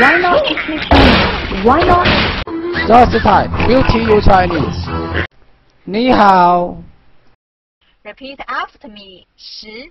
Why not speak Chinese? Why not? Just time, we'll teach you Chinese. 你好， Repeat after me. 十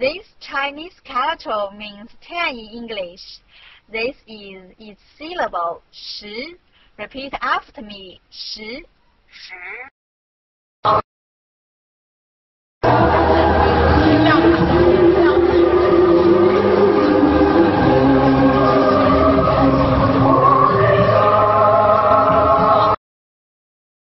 This Chinese character means 10 in English. This is its syllable, 十. Repeat after me, shi. shi.